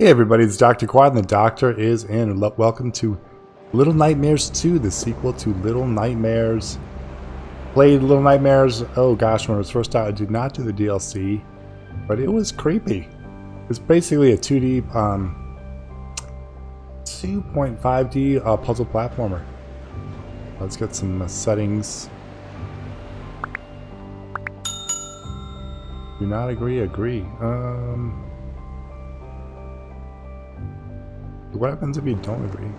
Hey everybody, it's Dr. Quad and the Doctor is in. Welcome to Little Nightmares 2, the sequel to Little Nightmares. Played Little Nightmares, oh gosh, when it was first out, I did not do the DLC, but it was creepy. It's basically a 2D, um, 2.5D uh, puzzle platformer. Let's get some uh, settings. Do not agree, agree. Um... What happens if you don't agree?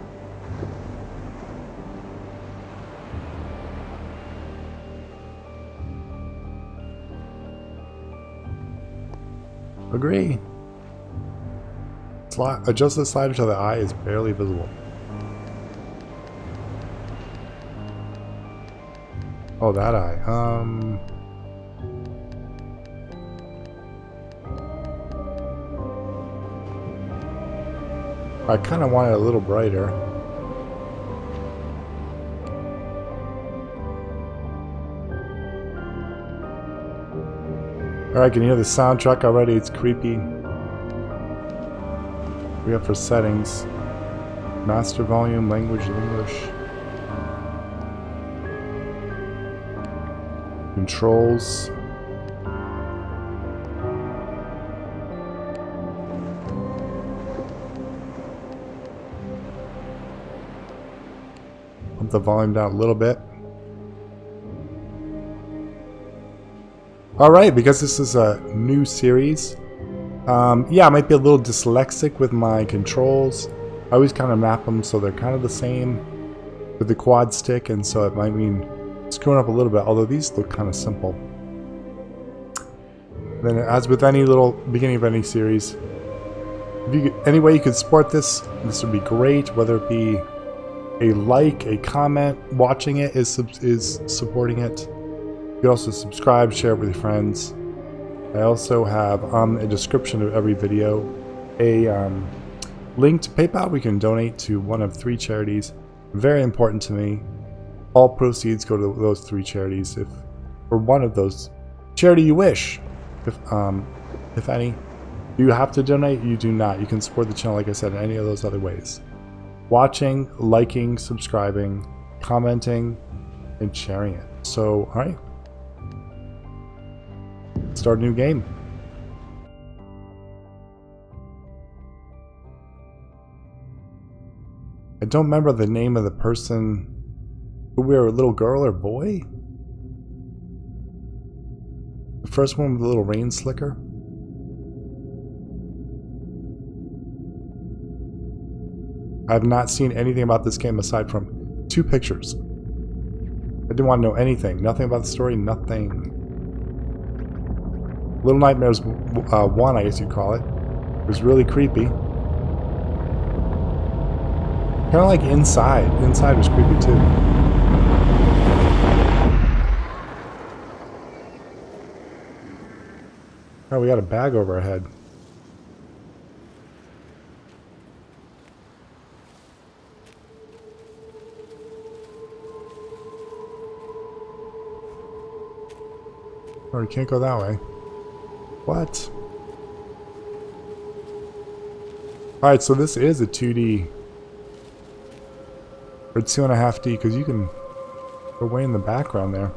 Agree. Adjust the slider till the eye is barely visible. Oh, that eye. Um... I kind of want it a little brighter. Alright, I can hear the soundtrack already. It's creepy. We have for settings. Master volume, language, English. Controls. The volume down a little bit. Alright, because this is a new series, um, yeah, I might be a little dyslexic with my controls. I always kind of map them so they're kind of the same with the Quadstick, and so it might mean screwing up a little bit, although these look kind of simple. Then as with any little beginning of any series, if you any way you could support this, this would be great, whether it be a like, a comment, watching it is is supporting it. You can also subscribe, share it with your friends. I also have on um, a description of every video a um, link to PayPal. We can donate to one of three charities. Very important to me. All proceeds go to those three charities. If or one of those charity you wish, if um, if any, you have to donate. You do not. You can support the channel, like I said, in any of those other ways watching, liking, subscribing, commenting, and sharing it. So, alright. Start a new game. I don't remember the name of the person we were a little girl or boy. The first one with the little rain slicker. I have not seen anything about this game aside from two pictures. I didn't want to know anything. Nothing about the story, nothing. Little Nightmares uh, 1, I guess you'd call it. It was really creepy. Kind of like Inside. Inside was creepy too. Oh, we got a bag over our head. Or you can't go that way. What? Alright, so this is a 2D. Or 2.5D, because you can go way in the background there.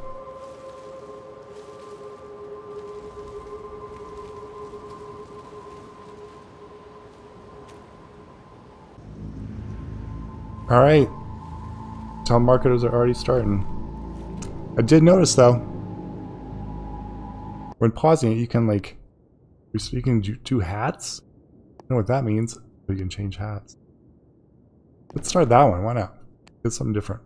Alright. Telemarketers are already starting. I did notice though, when pausing it, you can like, you can do two hats. I know what that means. You can change hats. Let's start that one. Why not? Get something different.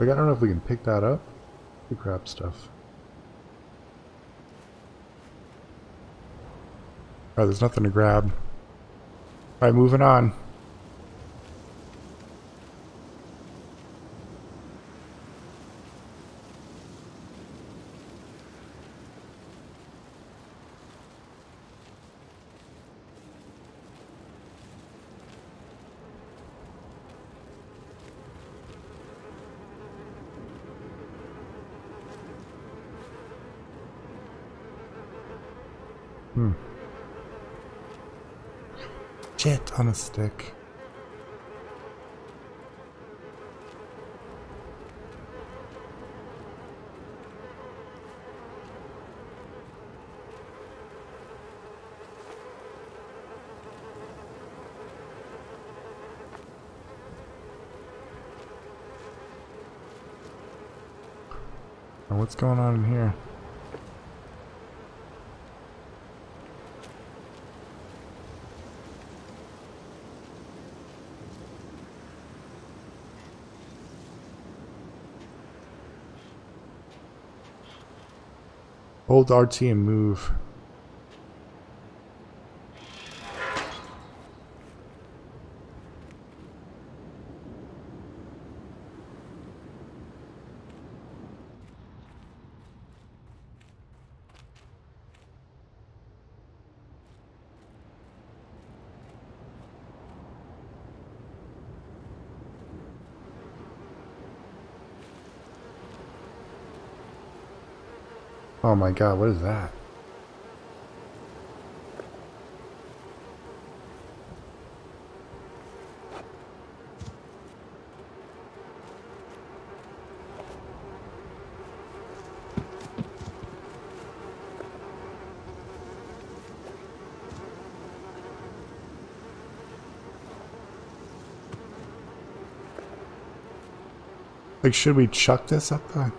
Like, I don't know if we can pick that up. We grab stuff. Alright, there's nothing to grab. Alright, moving on. On a stick. what's going on in here? Hold RT and move. Oh my god, what is that? Like, should we chuck this up there?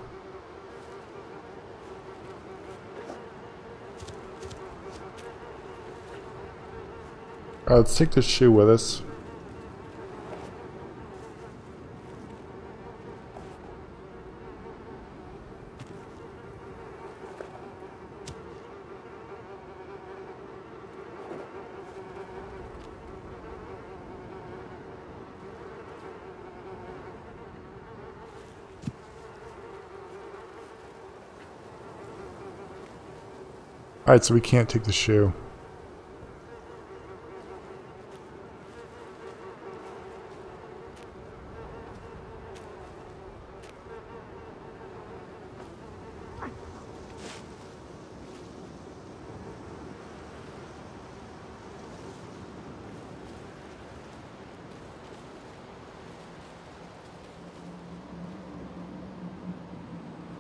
Uh, let's take this shoe with us. Alright, so we can't take the shoe.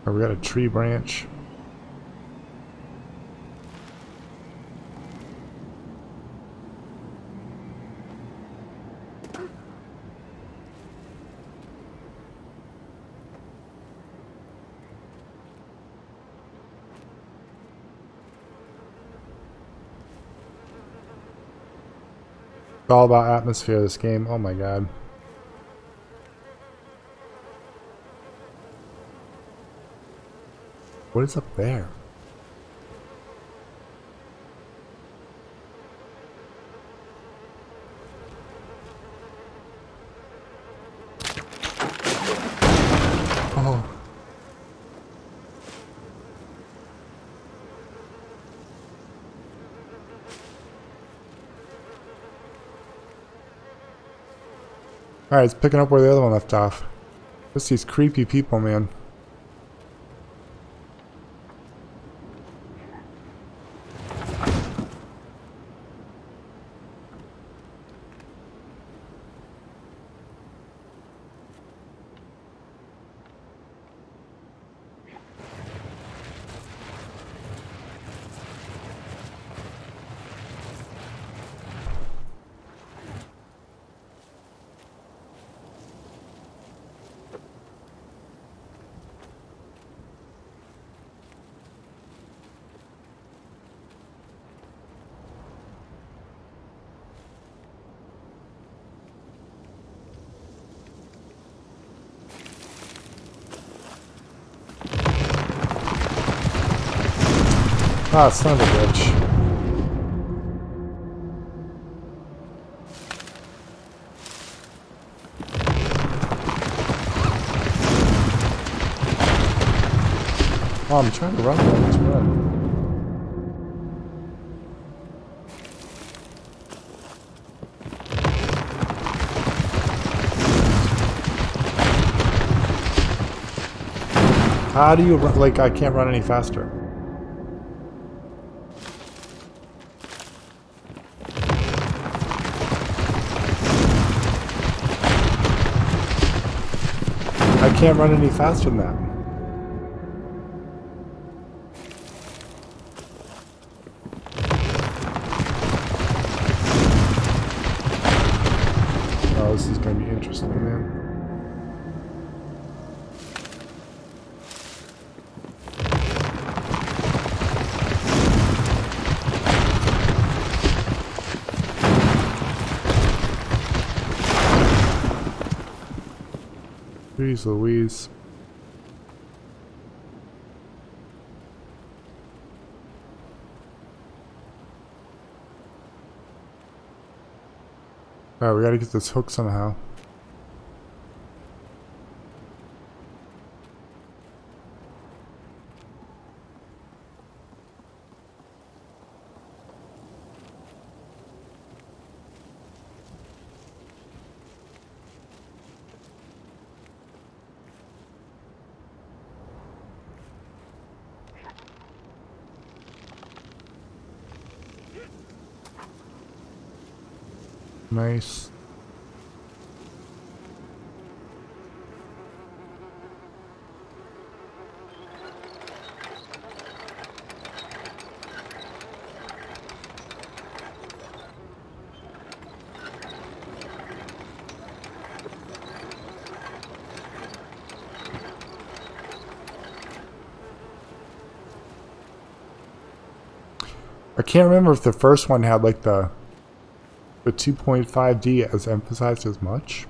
Oh, we got a tree branch. It's all about atmosphere this game. Oh my god. What is up there? Oh. Alright, it's picking up where the other one left off. Just these creepy people, man. Ah, son of a bitch. Oh, I'm trying to run. Let's run. How do you run? Like, I can't run any faster. Can't run any faster than that. Oh, this is going to be interesting, man. Jeez Louise. Alright, we gotta get this hook somehow. Nice. Can't remember if the first one had like the the 2.5D as emphasized as much.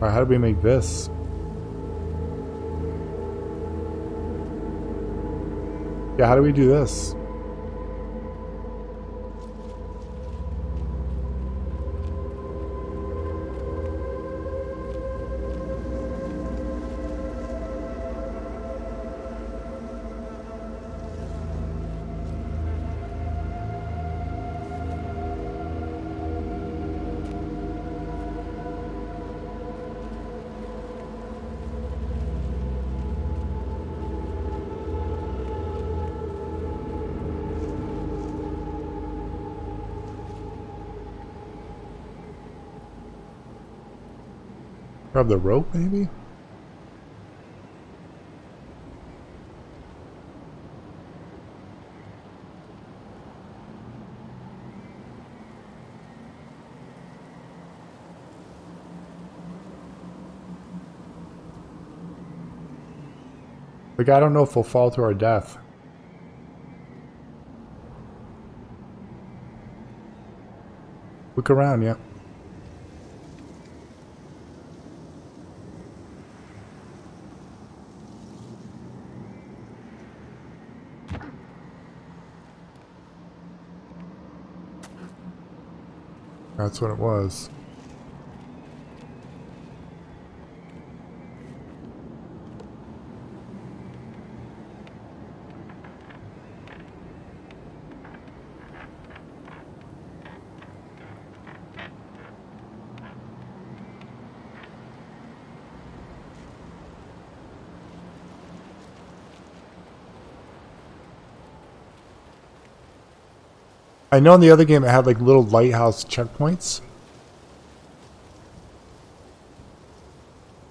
Right, how do we make this? Yeah, how do we do this? Grab the rope, maybe? Like, I don't know if we'll fall to our death. Look around, yeah. That's what it was. I know in the other game it had like little lighthouse checkpoints.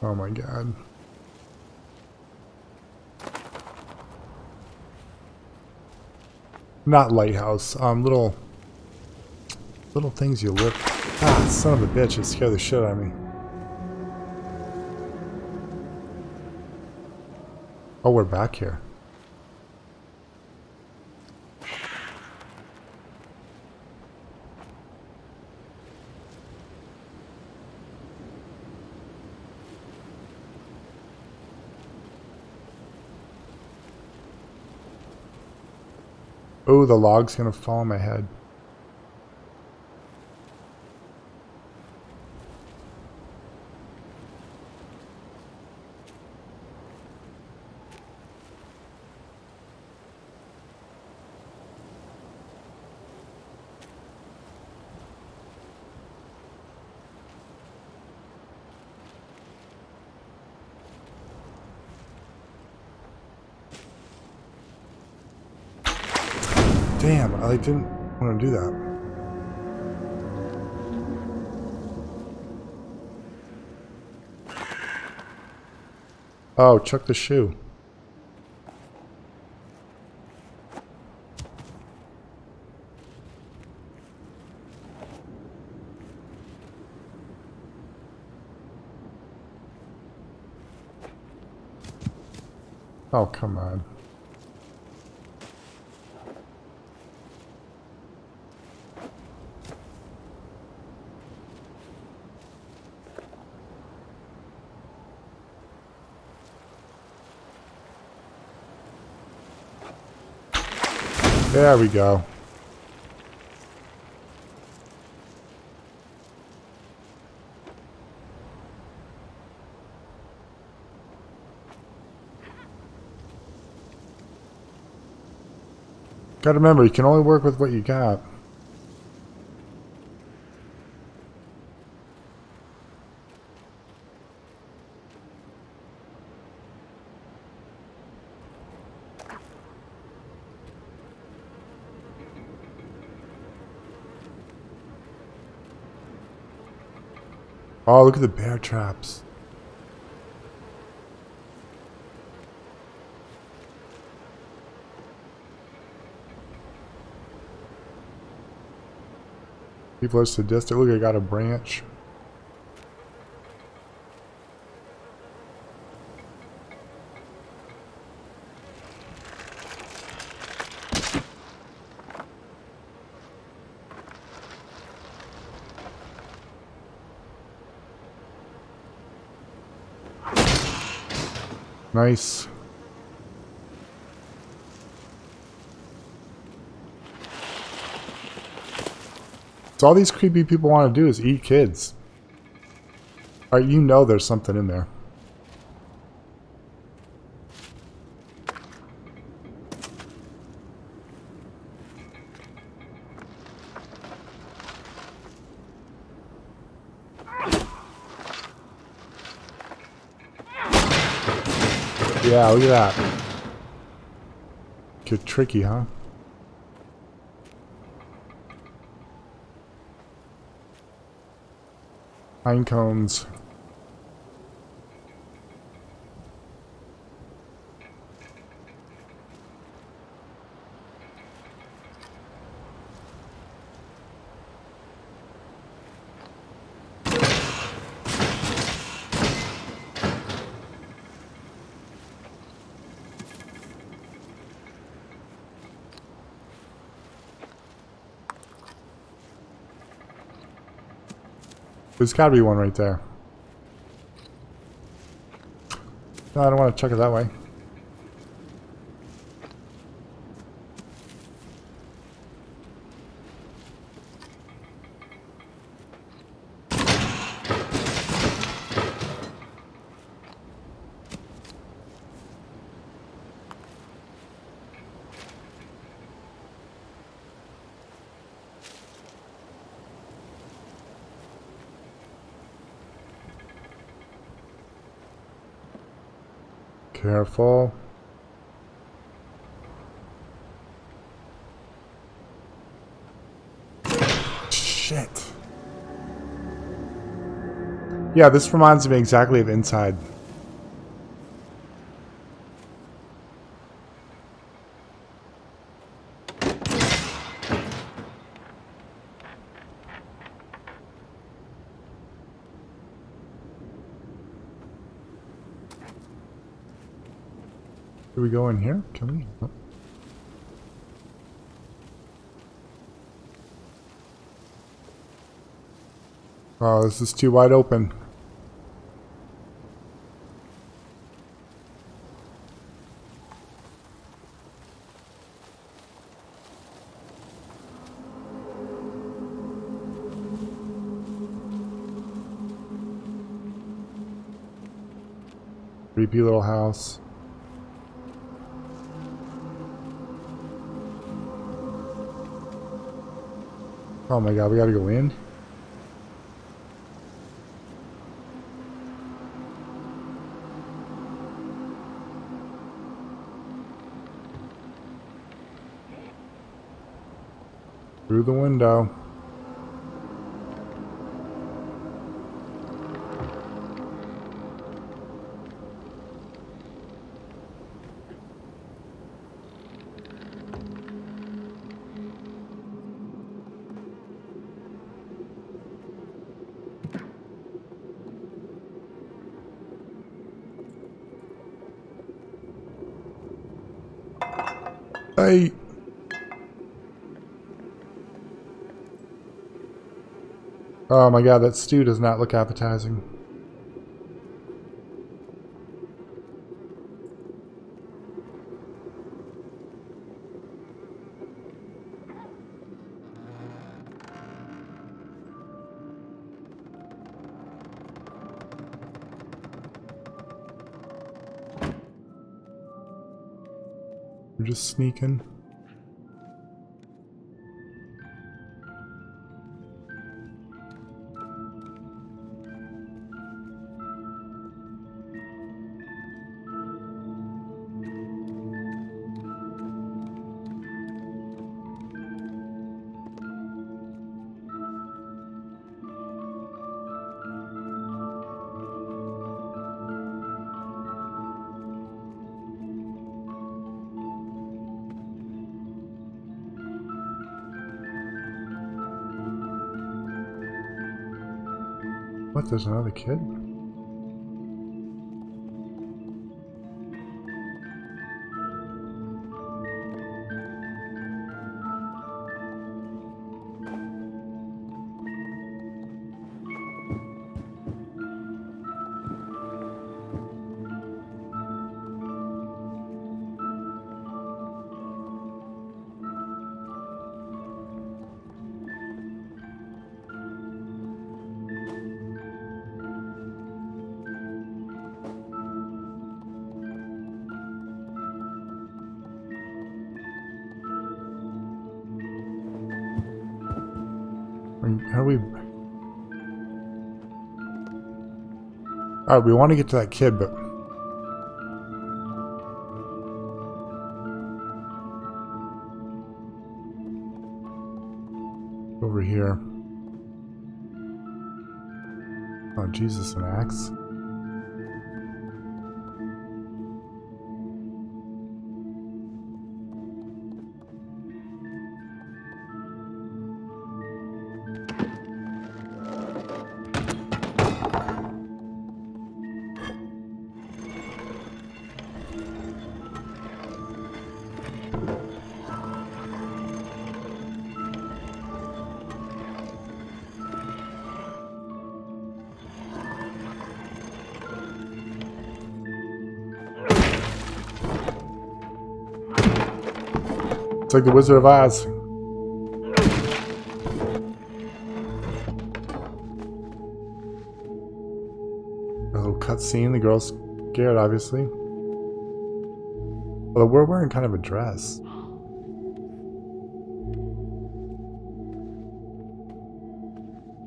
Oh my god. Not lighthouse, um, little, little things you look. Ah, son of a bitch, it scared the shit out of me. Oh, we're back here. Oh, the log's gonna fall on my head. I didn't want to do that. Oh, chuck the shoe. Oh, come on. There we go. Gotta remember, you can only work with what you got. Oh, look at the bear traps. People are sadistic. Look, I got a branch. Nice. So all these creepy people want to do is eat kids. Alright, you know there's something in there. Yeah, look at that. Get tricky, huh? Pine cones. There's gotta be one right there. No, I don't want to chuck it that way. Careful. Shit. Yeah, this reminds me exactly of Inside. Do we go in here? Can we? Oh. Oh, this is too wide open. Creepy little house. Oh my god, we gotta go in? Through the window. I... Oh my god, that stew does not look appetizing. We're just sneaking. What, there's another kid? We want to get to that kid, but... It's like the Wizard of Oz. A little cutscene. The girl's scared, obviously. Although we're wearing kind of a dress.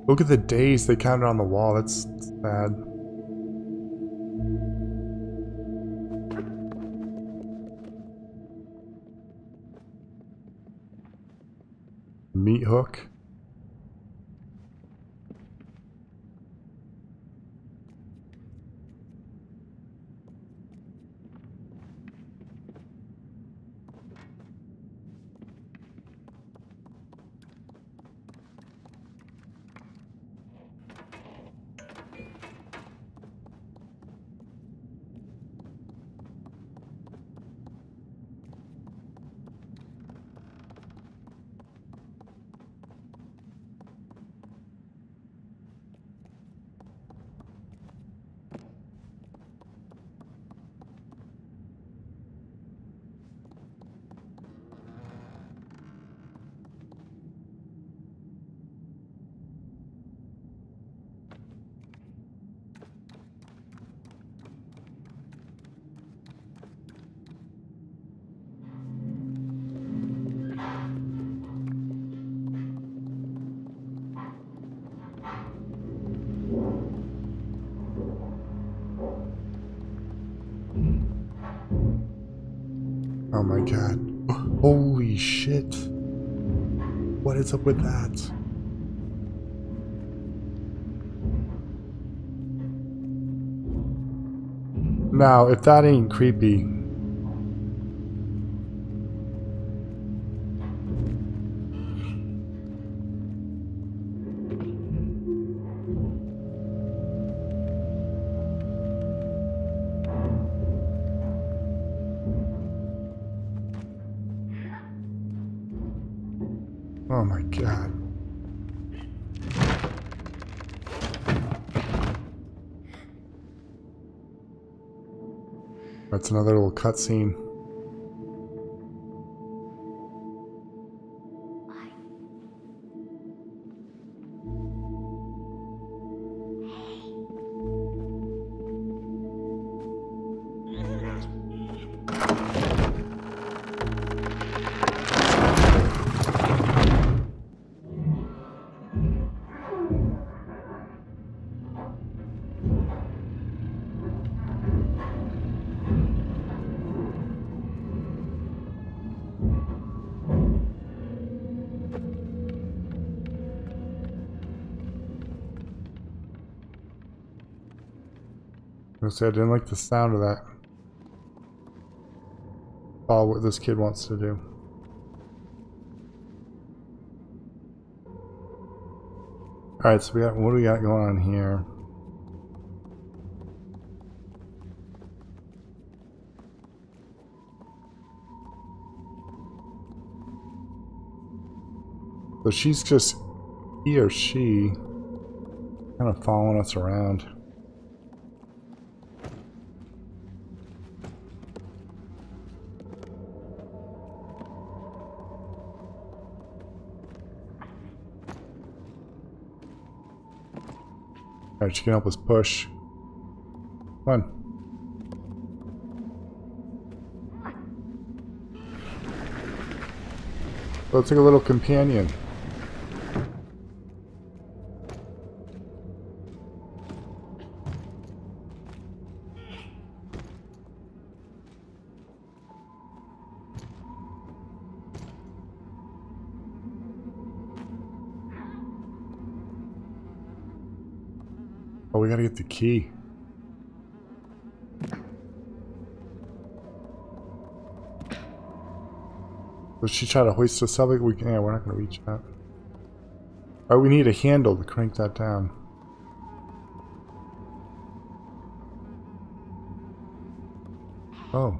Look at the days they counted on the wall. That's sad. Hook. Oh my god. Holy shit. What is up with that? Now, if that ain't creepy, another little cutscene. I didn't like the sound of that. Follow what this kid wants to do. Alright, so we got what do we got going on here? So she's just he or she kind of following us around. Alright, she can help us push. Come on. Let's take a little companion. Key. Does she try to hoist us up? Like We can, yeah, we're not gonna reach that. Oh, we need a handle to crank that down. Oh.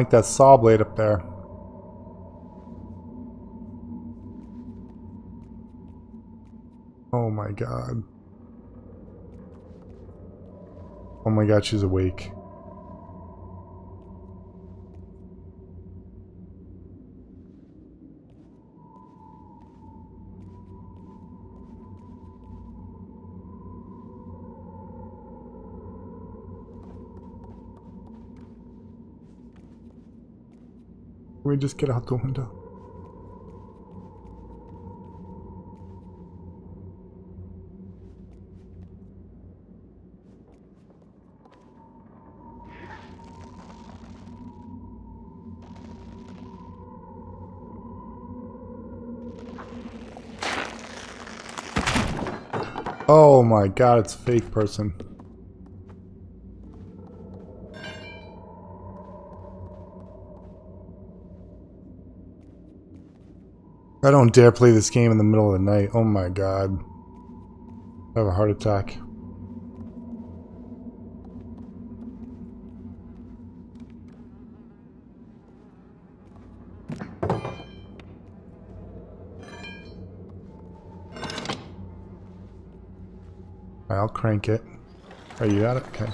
Like that saw blade up there. Oh my god. Oh my god, she's awake. We just get out the window? Oh my god, it's a fake person. I don't dare play this game in the middle of the night. Oh my god. I have a heart attack. I'll crank it. Are you got it? Okay.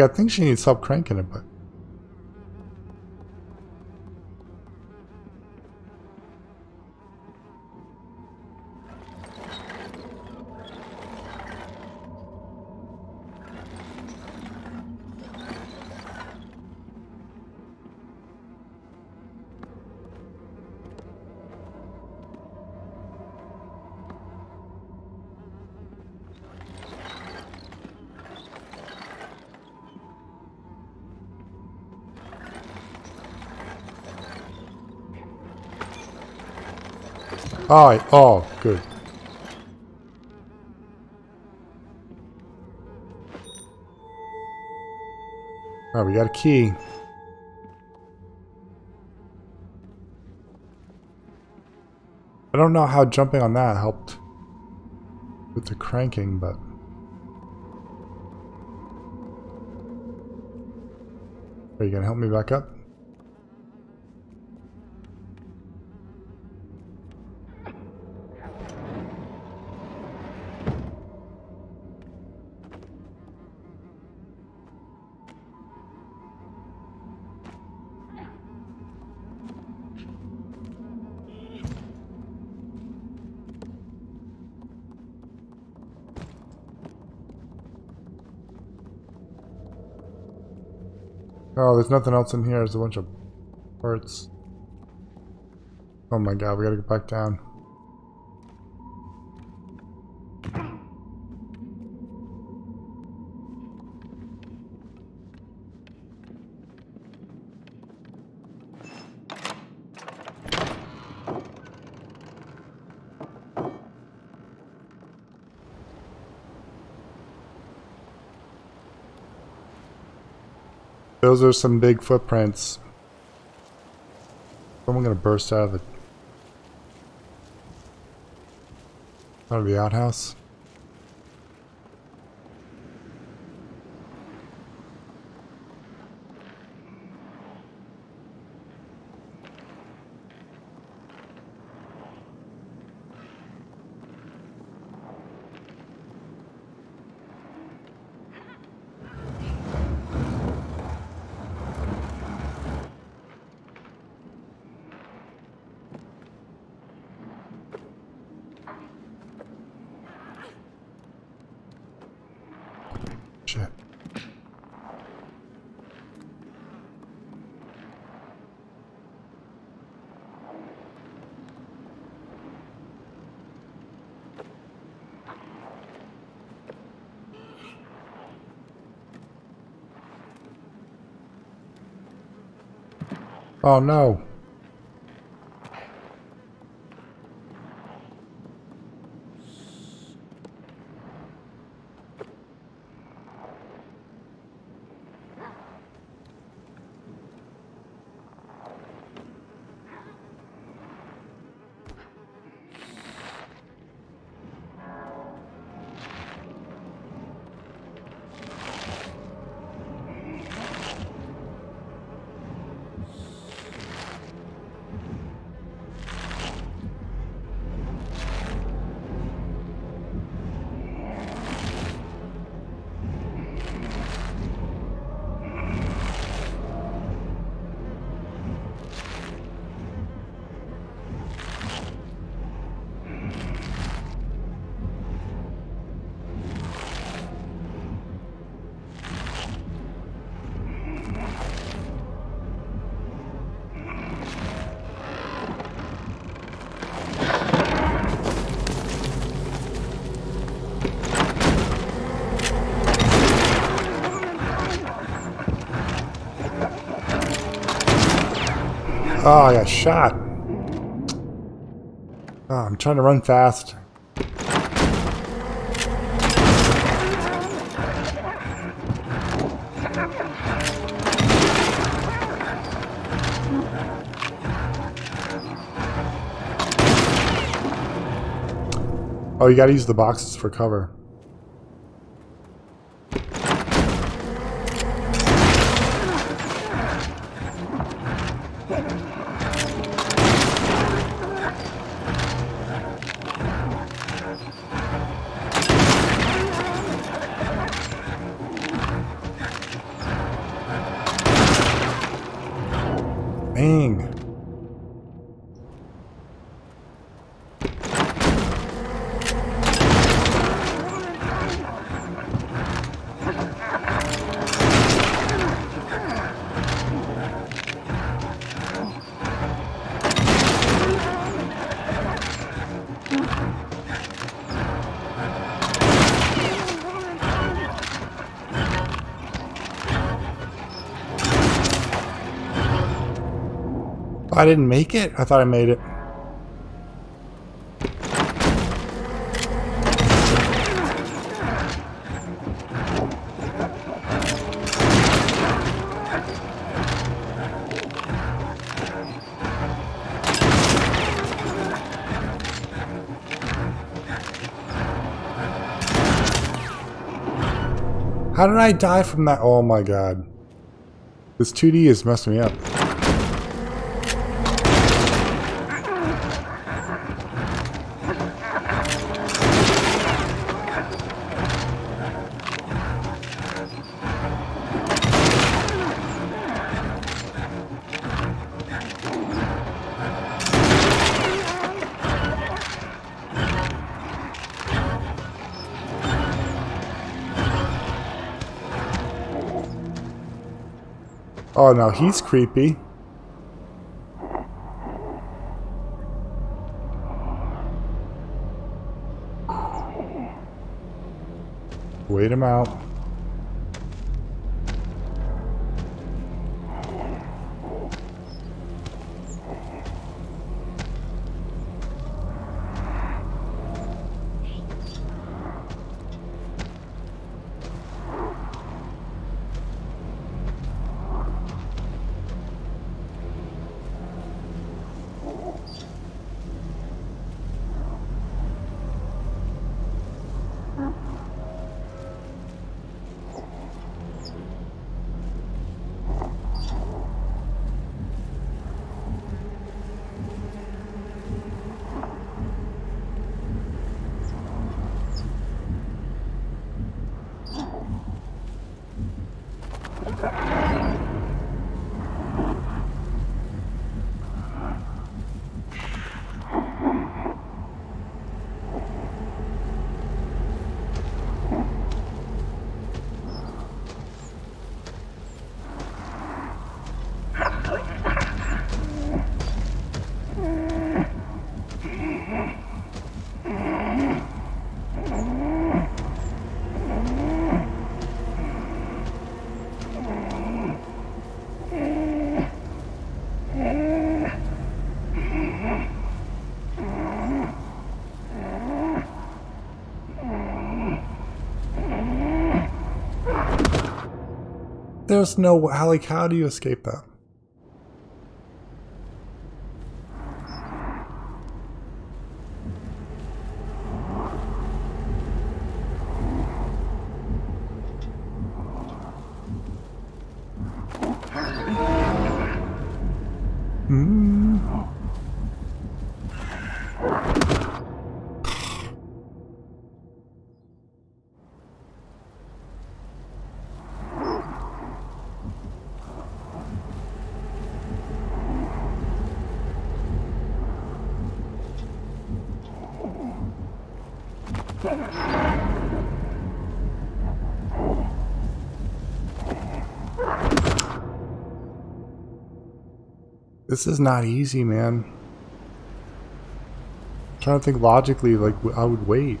Like, I think she needs to stop cranking it, but... I, oh, good. Oh, we got a key. I don't know how jumping on that helped with the cranking, but... Are you gonna help me back up? There's nothing else in here. There's a bunch of parts. Oh my god, we gotta get back down. Those are some big footprints. Someone gonna burst out of the out of the outhouse. Shit. Oh no. Oh, I got shot. Oh, I'm trying to run fast. Oh, you gotta use the boxes for cover. I didn't make it? I thought I made it. How did I die from that? Oh my god. This 2D is messing me up. Oh, now he's creepy. Wait him out. There's no like how do you escape that? This is not easy, man. I'm trying to think logically, like, I would wait.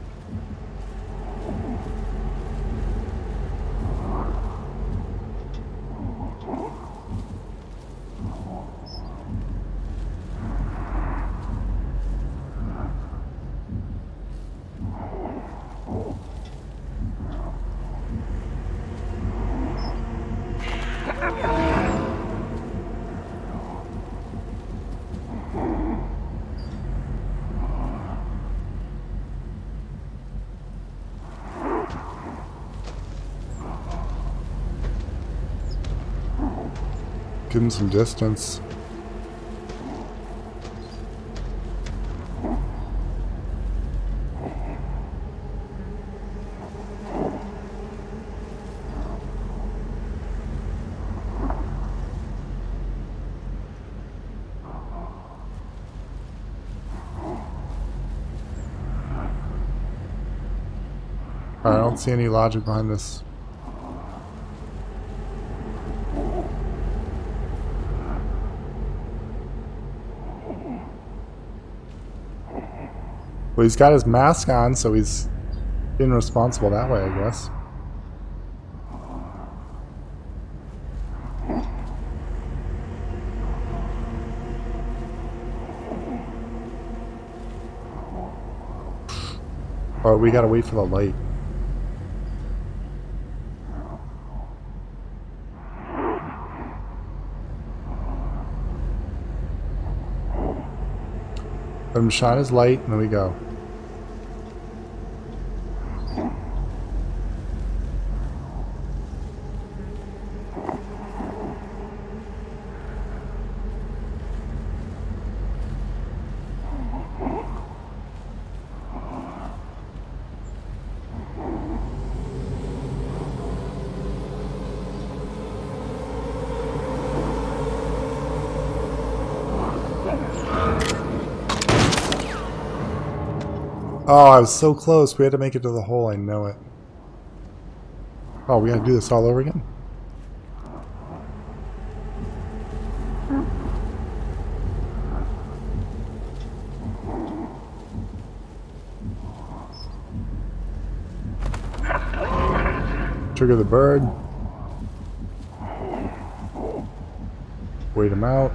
Some distance. I don't see any logic behind this. Well, he's got his mask on, so he's being responsible that way, I guess. Oh, we gotta wait for the light. Let him shine his light, and then we go. Oh, I was so close. We had to make it to the hole. I know it. Oh, we gotta do this all over again? Trigger the bird. Wait him out.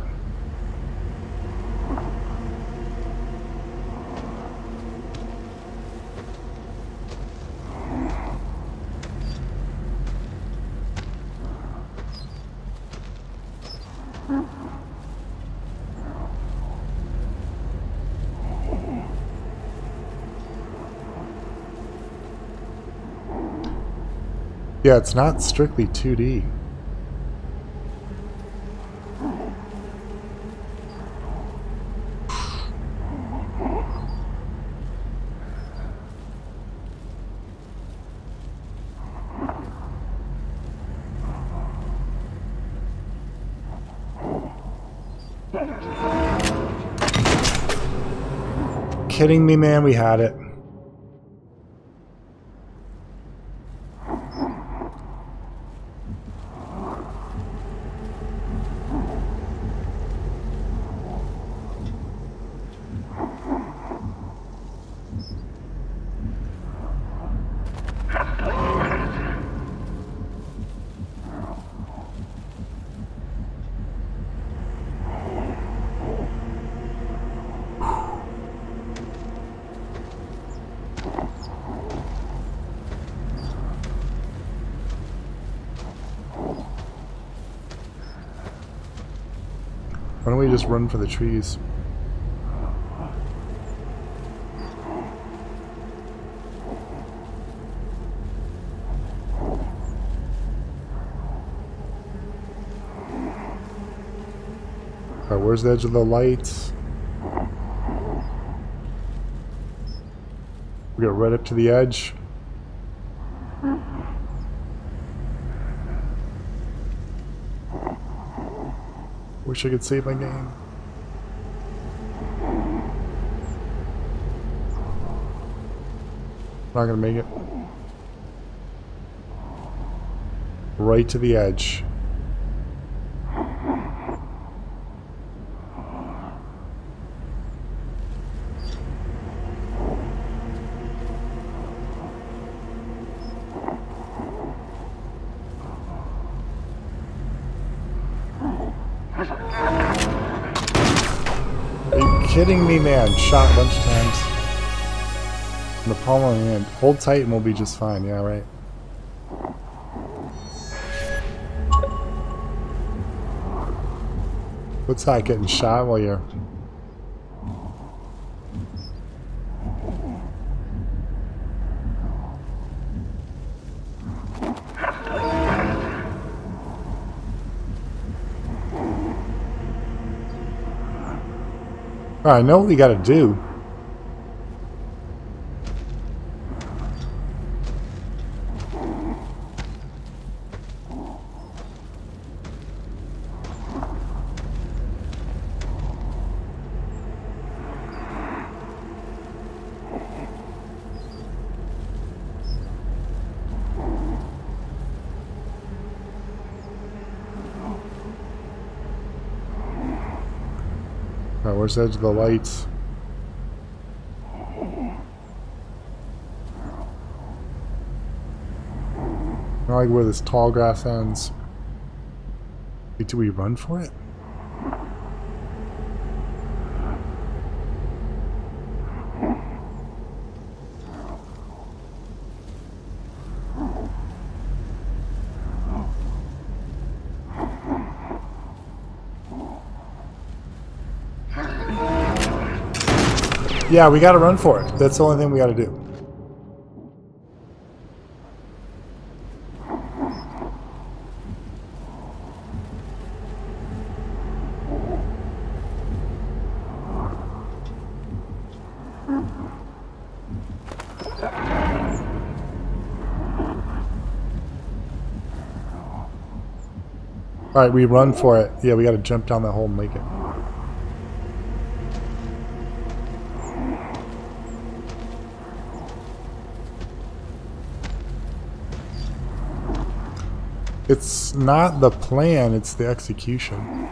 Yeah, it's not strictly 2D. Kidding me, man, we had it. Just run for the trees? Alright, where's the edge of the lights? We got right up to the edge. Wish I could save my game. Not gonna make it. Right to the edge. Are you kidding me, man? Shot bunch of times. In the palm of my hand. Hold tight and we'll be just fine. Yeah, right. What's that? Getting shot while you're... Alright, I know what we gotta do. The edge of the lights? I like where this tall grass ends. Do we run for it? Yeah, we gotta run for it. That's the only thing we gotta do. Alright, we run for it. Yeah, we gotta jump down that hole and make it. It's not the plan, it's the execution.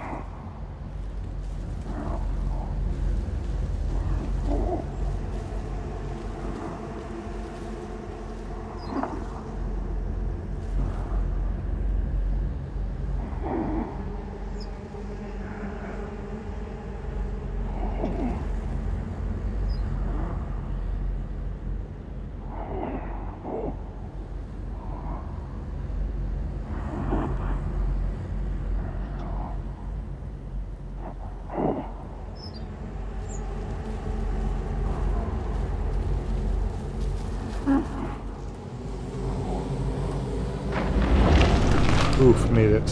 Oof, made it.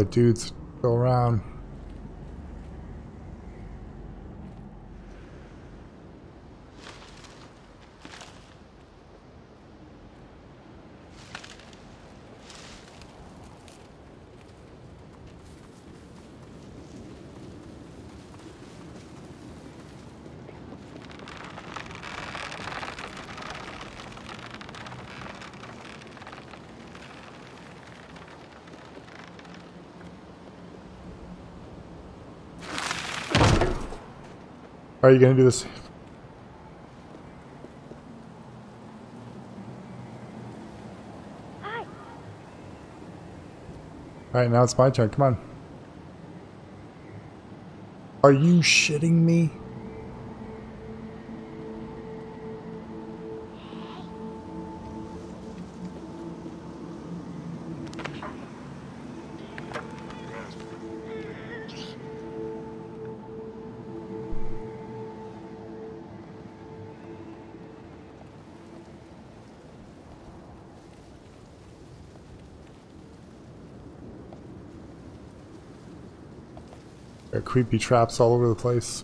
You dude's still around. Are you gonna do this? Hi. Alright, now it's my turn. Come on. Are you shitting me? Creepy traps all over the place.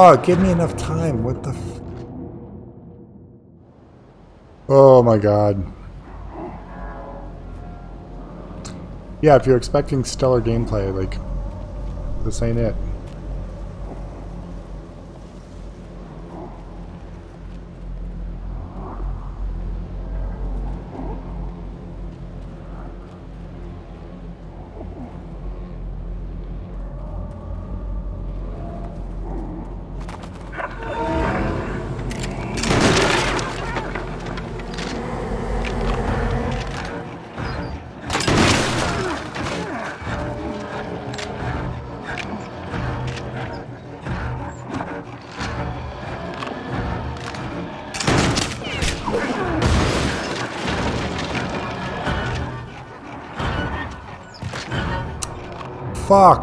Oh, give me enough time. What the Oh my god. Yeah, if you're expecting stellar gameplay, like, this ain't it. Fuck!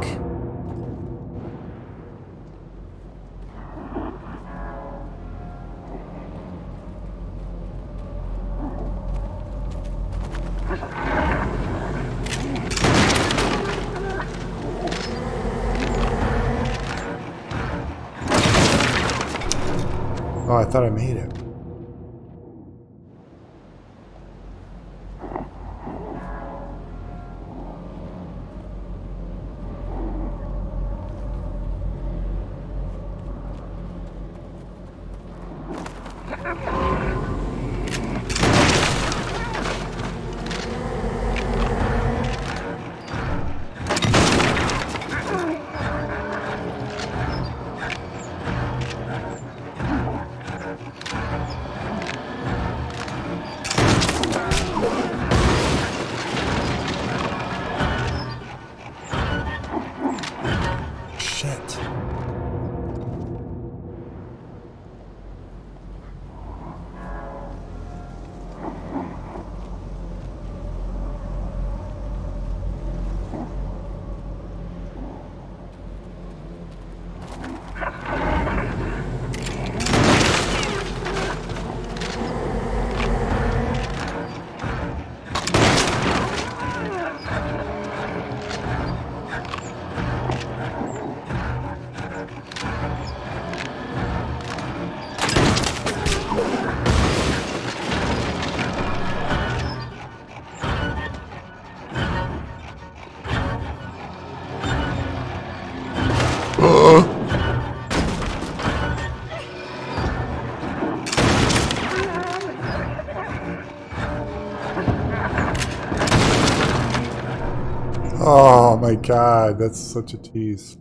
My god, that's such a tease.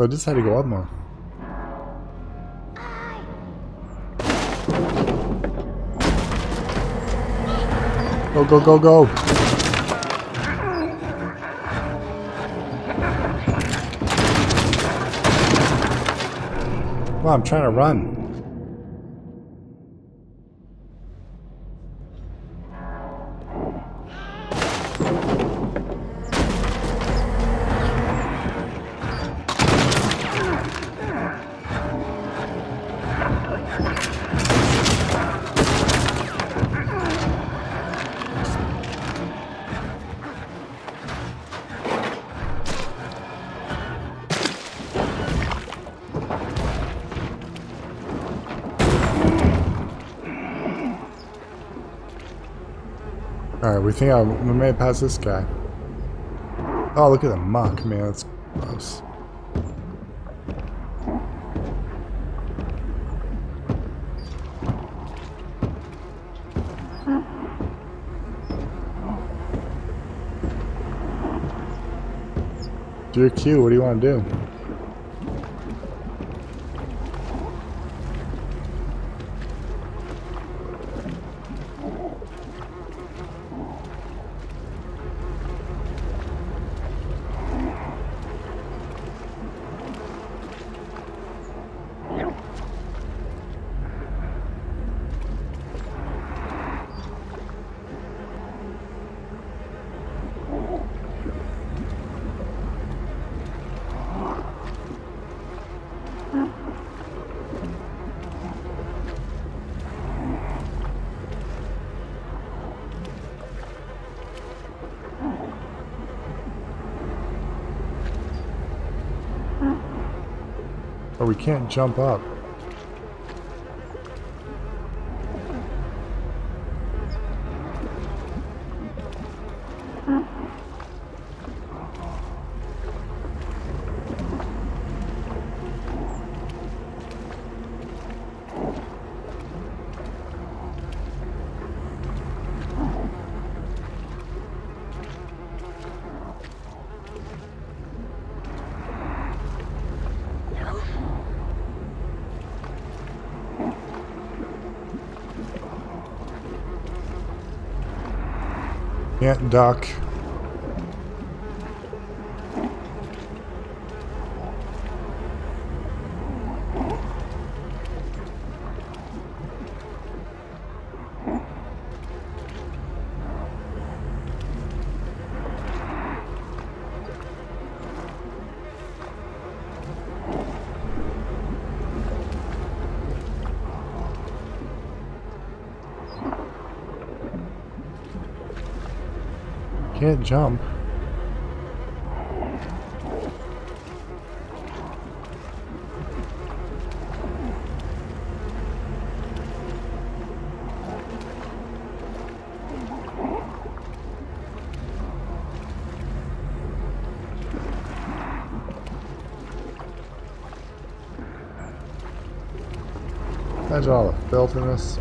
I just had to go up more. Go, go, go, go! On, I'm trying to run. Alright, we think I, we may pass this guy. Oh, look at the muck, man. That's gross. Your cue. What do you want to do? Can't jump up. Can't duck. can't jump. That's all the filthiness.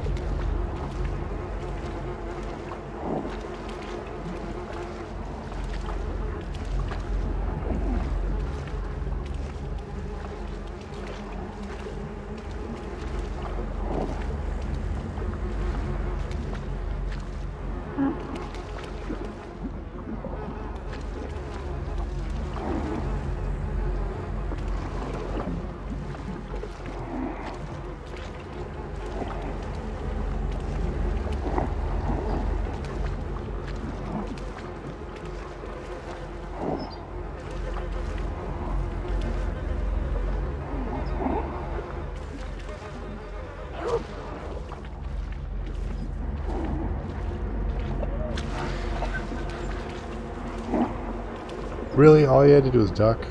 Really? All you had to do was duck?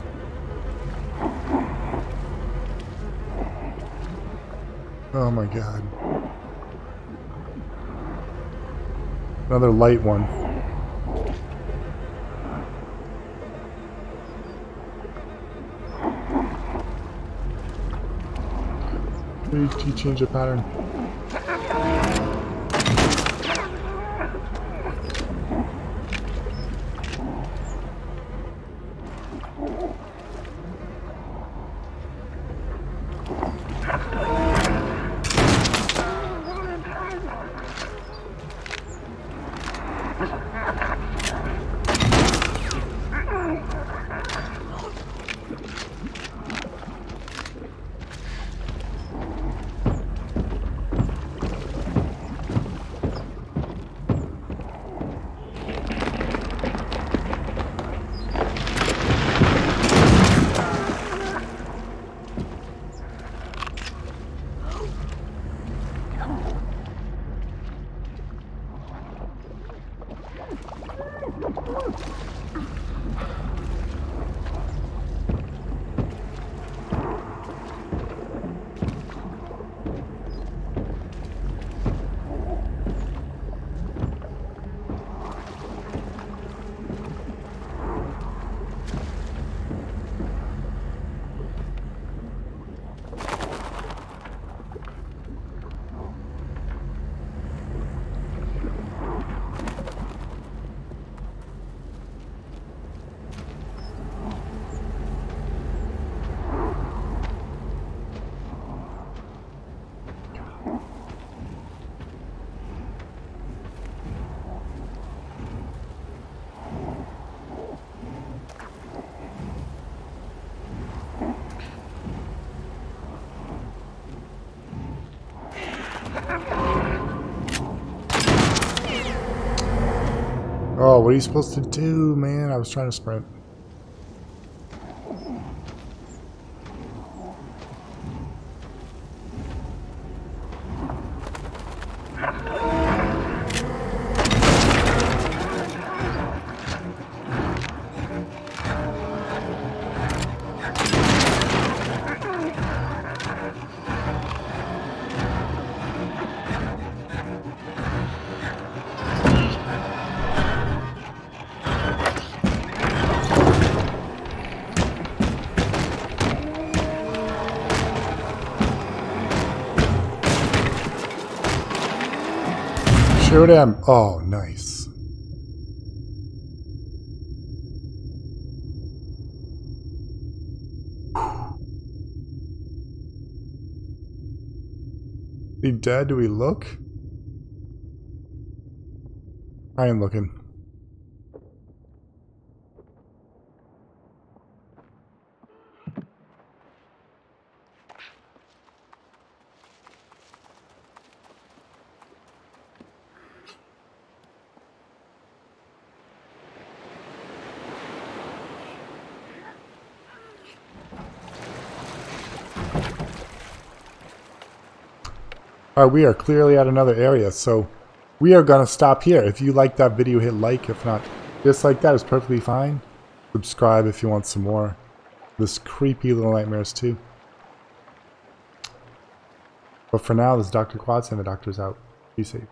Oh my god. Another light one. Please, you change the pattern? Oh, what are you supposed to do, man? I was trying to sprint. Him! Oh, nice. He dead? Do we look? I am looking. We are clearly at another area, so we are going to stop here. If you like that video, hit like. If not, dislike that is perfectly fine. Subscribe if you want some more. This creepy Little Nightmares 2. But for now, this is Dr. Quads and the doctor's out. Be safe.